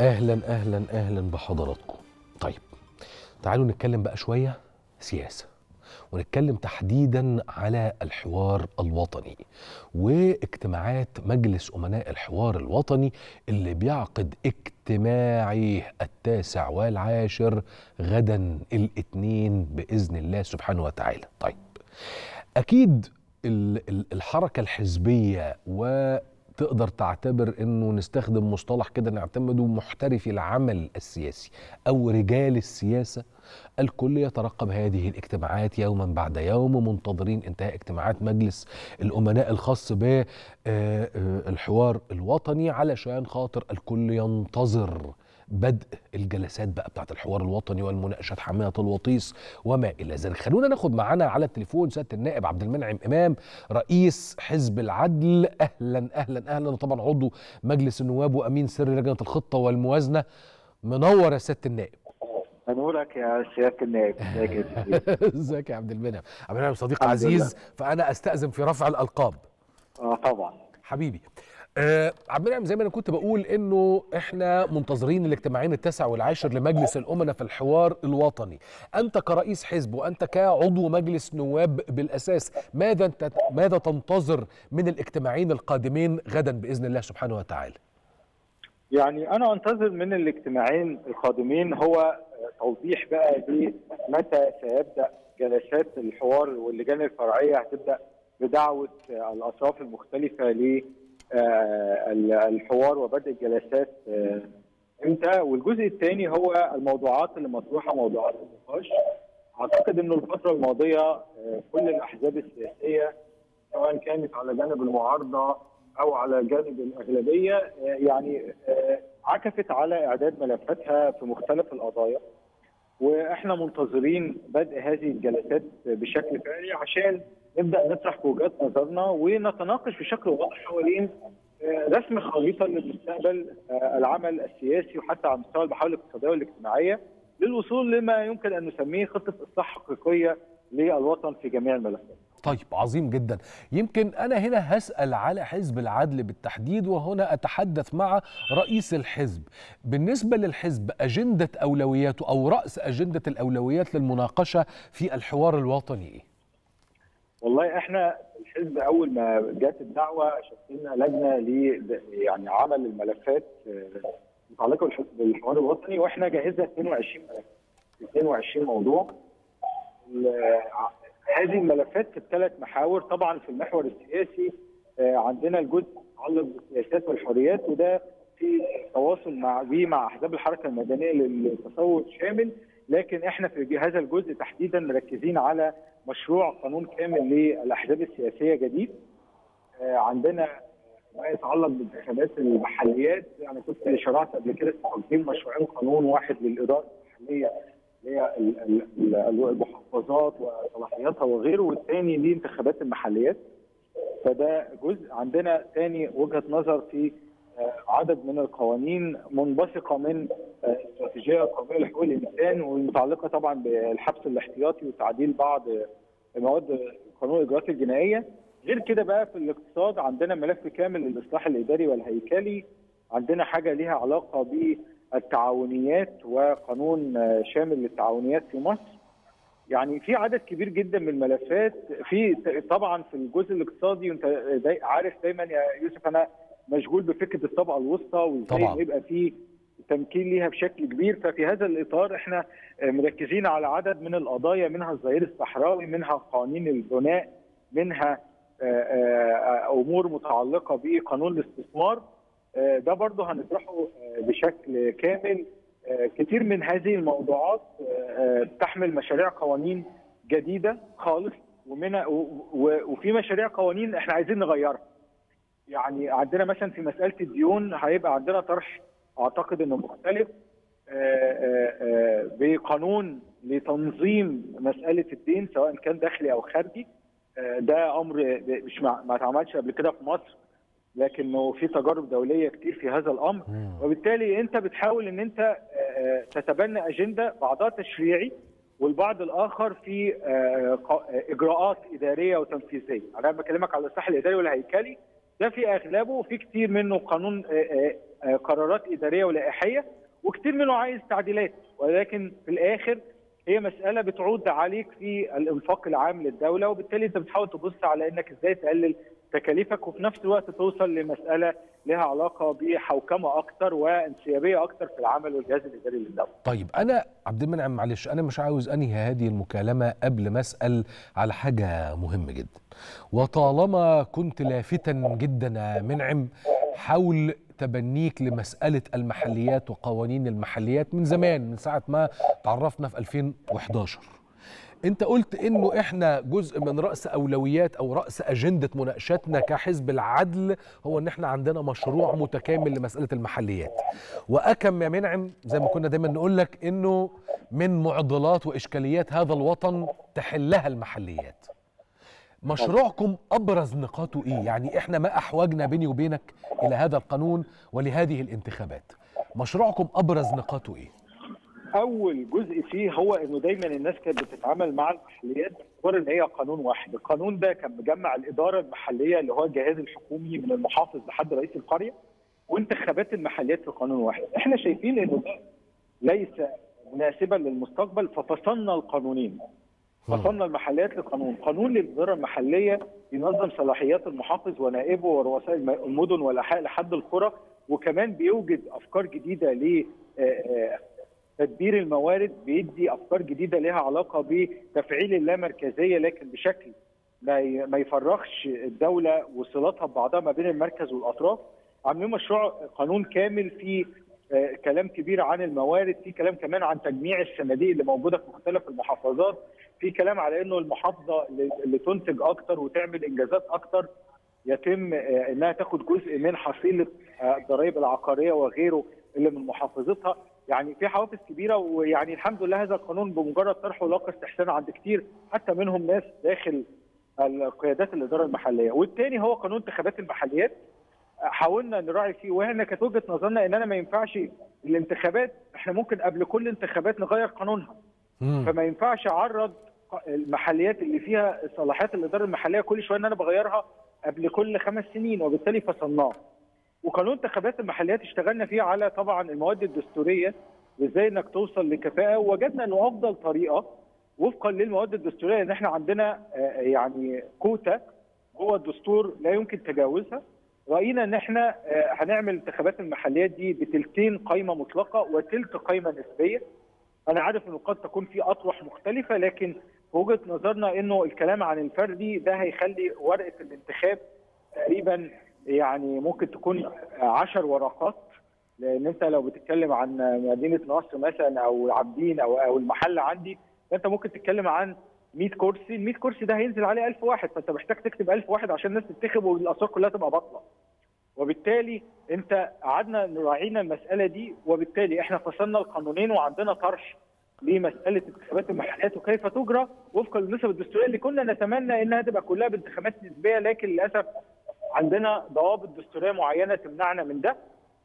أهلا أهلا أهلا بحضراتكم. طيب تعالوا نتكلم بقى شوية سياسة ونتكلم تحديدا على الحوار الوطني واجتماعات مجلس أمناء الحوار الوطني اللي بيعقد اجتماعي التاسع والعاشر غدا الاثنين بإذن الله سبحانه وتعالى. طيب أكيد ال- ال- الحركة الحزبية و تقدر تعتبر إنه نستخدم مصطلح كده نعتمده محترفي العمل السياسي أو رجال السياسة. الكل يترقب هذه الاجتماعات يوما بعد يوم منتظرين انتهاء اجتماعات مجلس الأمناء الخاص بالحوار الوطني علشان خاطر الكل ينتظر. بدء الجلسات بقى بتاعت الحوار الوطني والمناقشات حاميه الوطيس وما إلى ذلك. خلونا ناخد معانا على التليفون سيادة النائب عبد المنعم إمام رئيس حزب العدل. أهلا أهلا أهلا. وطبعا عضو مجلس النواب وأمين سر لجنة الخطة والموازنة. منور يا سيادة النائب. هنورك يا سيادة النائب. ازيك يا عبد المنعم. عبد المنعم صديق عزيز فأنا أستأذن في رفع الألقاب. آه طبعا. حبيبي آه عبد المنعم زي ما أنا كنت بقول انه إحنا منتظرين الاجتماعين التاسع والعاشر لمجلس الامناء في الحوار الوطني. أنت كرئيس حزب وأنت كعضو مجلس نواب بالأساس ماذا انت ماذا تنتظر من الاجتماعين القادمين غدا بإذن الله سبحانه وتعالى؟ يعني أنا أنتظر من الاجتماعين القادمين هو توضيح بقى متى سيبدأ جلسات الحوار واللجان الفرعية هتبدأ بدعوة الأطراف المختلفة ل الحوار وبدء الجلسات إمتى؟ والجزء الثاني هو الموضوعات اللي مطروحة موضوعات النقاش. أعتقد إنه الفترة الماضية كل الأحزاب السياسية سواء كانت على جانب المعارضة أو على جانب الأغلبية يعني عكفت على إعداد ملفاتها في مختلف القضايا. وإحنا منتظرين بدء هذه الجلسات بشكل فعلي عشان نبدأ نطرح وجهات نظرنا ونتناقش بشكل واضح حوالين رسم خريطة لمستقبل العمل السياسي وحتى على مستوى المحاور الاقتصادية والاجتماعية للوصول لما يمكن أن نسميه خطة إصلاح حقيقية للوطن في جميع الملفات. طيب عظيم جدا. يمكن أنا هنا هسأل على حزب العدل بالتحديد وهنا أتحدث مع رئيس الحزب. بالنسبة للحزب أجندة أولوياته أو رأس أجندة الأولويات للمناقشة في الحوار الوطني إيه؟ والله إحنا الحزب اول ما جت الدعوة شكلنا لجنة ل يعني عمل الملفات متعلقة بالحوار الوطني وإحنا جهزنا 22 ملف 22 موضوع. هذه الملفات في الثلاث محاور طبعا في المحور السياسي عندنا الجزء المتعلق بالسياسات والحريات وده في تواصل مع بيه مع أحزاب الحركة المدنية للتصور شامل. لكن إحنا في هذا الجزء تحديدا مركزين على مشروع قانون كامل للأحزاب السياسية جديد. عندنا ما يتعلق بانتخابات المحليات. يعني كنت شرعت قبل كده تقديم مشروعين قانون واحد للإدارة المحلية اللي هي المحافظات وصلاحياتها وغيره والثاني لانتخابات المحليات. فده جزء. عندنا ثاني وجهة نظر في عدد من القوانين منبثقة من استراتيجية قوميه لحقوق الإنسان والمتعلقه طبعا بالحبس الاحتياطي وتعديل بعض مواد قانون الإجراءات الجنائية. غير كده بقى في الاقتصاد عندنا ملف كامل للإصلاح الإداري والهيكلي. عندنا حاجة ليها علاقة بالتعاونيات وقانون شامل للتعاونيات في مصر. يعني في عدد كبير جدا من الملفات. في طبعا في الجزء الاقتصادي وانت عارف دايما يا يوسف أنا مشغول بفكرة الطبقة الوسطى وإزاي يبقى في تمكين ليها بشكل كبير. ففي هذا الإطار إحنا مركزين على عدد من القضايا منها الظهير الصحراوي منها قوانين البناء منها أمور متعلقة بقانون الاستثمار. ده برضه هنطرحه بشكل كامل. كتير من هذه الموضوعات تحمل مشاريع قوانين جديدة خالص ومنها وفي مشاريع قوانين إحنا عايزين نغيرها. يعني عندنا مثلا في مسألة الديون هيبقى عندنا طرح أعتقد إنه مختلف. بقانون لتنظيم مسألة الدين سواء كان داخلي أو خارجي. ده أمر مش ما اتعملش قبل كده في مصر لكنه في تجارب دولية كتير في هذا الأمر. وبالتالي أنت بتحاول إن أنت تتبنى أجندة بعضها تشريعي والبعض الآخر في إجراءات إدارية وتنفيذية. أنا بكلمك على الإصلاح الإداري والهيكلي. ده في أغلبه وفي كتير منه قانون قرارات إدارية ولائحية وكتير منه عايز تعديلات. ولكن في الآخر هي مسألة بتعود عليك في الإنفاق العام للدولة وبالتالي أنت بتحاول تبص على إنك إزاي تقلل تكاليفك وفي نفس الوقت توصل لمسألة لها علاقة بحوكمة أكتر وانسيابية أكتر في العمل والجهاز الإداري للدولة. طيب أنا عبد المنعم معلش أنا مش عاوز أنهي هذه المكالمة قبل ما أسأل على حاجة مهمة جدا. وطالما كنت لافتا جدا يا منعم حول تبنيك لمسألة المحليات وقوانين المحليات من زمان من ساعة ما تعرفنا في 2011. انت قلت انه إحنا جزء من رأس أولويات أو رأس أجندة مناقشتنا كحزب العدل هو إن إحنا عندنا مشروع متكامل لمسألة المحليات. وأكم يا منعم زي ما كنا دايما نقول لك إنه من معضلات وإشكاليات هذا الوطن تحلها المحليات. مشروعكم أبرز نقاطه إيه؟ يعني إحنا ما أحوجنا بيني وبينك إلى هذا القانون ولهذه الانتخابات. مشروعكم أبرز نقاطه إيه؟ أول جزء فيه هو إنه دايما الناس كانت بتتعامل مع المحليات باعتبار إن هي قانون واحد، القانون ده كان مجمع الإدارة المحلية اللي هو الجهاز الحكومي من المحافظ لحد رئيس القرية وانتخابات المحليات في قانون واحد، إحنا شايفين إنه ده ليس مناسبا للمستقبل ففصلنا القانونين. فصلنا المحليات لقانون، قانون للاداره المحلية ينظم صلاحيات المحافظ ونائبه ورؤساء المدن والأحياء لحد القرى وكمان بيوجد أفكار جديدة ل تدبير الموارد بيدي أفكار جديدة لها علاقة بتفعيل اللامركزية لكن بشكل ما يفرغش الدولة وصلاتها ببعضها ما بين المركز والأطراف. عاملين مشروع قانون كامل فيه كلام كبير عن الموارد في كلام كمان عن تجميع الصناديق اللي موجودة في مختلف المحافظات في كلام على إنه المحافظة اللي تنتج أكتر وتعمل إنجازات أكتر يتم إنها تاخد جزء من حصيلة الضرائب العقارية وغيره اللي من محافظتها. يعني في حوافز كبيرة ويعني الحمد لله هذا القانون بمجرد طرحه لاقى استحسان عند كتير حتى منهم ناس داخل القيادات الإدارة المحلية. والثاني هو قانون انتخابات المحليات. حاولنا نراعي فيه وإحنا كانت وجهة نظرنا ان أنا ما ينفعش الانتخابات إحنا ممكن قبل كل انتخابات نغير قانونها. مم. فما ينفعش أعرض المحليات اللي فيها صلاحيات الإدارة المحلية كل شوية إن أنا بغيرها قبل كل خمس سنين وبالتالي فصلناه وقانون انتخابات المحليات اشتغلنا فيه على طبعا المواد الدستورية وإزاي إنك توصل لكفاءة ووجدنا إنه أفضل طريقة وفقا للمواد الدستورية إن إحنا عندنا يعني كوتا جوه الدستور لا يمكن تجاوزها. رأينا إن إحنا هنعمل انتخابات المحليات دي بتلتين قائمه مطلقة وتلت قائمه نسبية. أنا عارف انه قد تكون في اطروح مختلفة لكن وجهة نظرنا إنه الكلام عن الفردي ده هيخلي ورقة الانتخاب تقريبا يعني ممكن تكون عشر ورقات لأن أنت لو بتتكلم عن مدينة نصر مثلا أو العابدين أو أو المحل عندي فأنت ممكن تتكلم عن 100 كرسي ال 100 كرسي ده هينزل عليه 1000 واحد فأنت محتاج تكتب 1000 واحد عشان الناس تنتخب والاصوات كلها تبقى باطلة. وبالتالي أنت قعدنا نراعينا المسألة دي وبالتالي إحنا فصلنا القانونين وعندنا طرح لمسألة انتخابات المحليات وكيف تجرى وفقا للنسب الدستورية اللي كنا نتمنى إنها تبقى كلها بانتخابات نسبية لكن للأسف عندنا ضوابط دستورية معينة تمنعنا من ده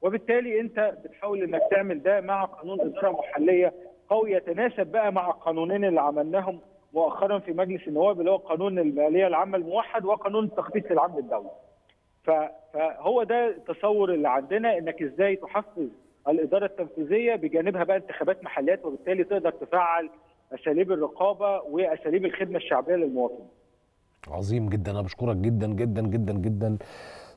وبالتالي انت بتحاول انك تعمل ده مع قانون إدارة محلية قوي يتناسب بقى مع القانونين اللي عملناهم مؤخرا في مجلس النواب اللي هو قانون المالية العامة الموحد وقانون التخطيط العام للدوله. فهو ده التصور اللي عندنا انك إزاي تحفز الإدارة التنفيذية بجانبها بقى انتخابات محليات وبالتالي تقدر تفعل أساليب الرقابة وأساليب الخدمة الشعبية للمواطن. عظيم جدا. أنا بشكرك جدا جدا جدا جدا.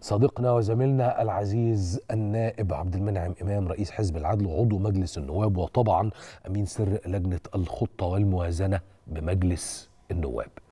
صديقنا وزميلنا العزيز النائب عبد المنعم إمام رئيس حزب العدل وعضو مجلس النواب وطبعا أمين سر لجنة الخطة والموازنة بمجلس النواب.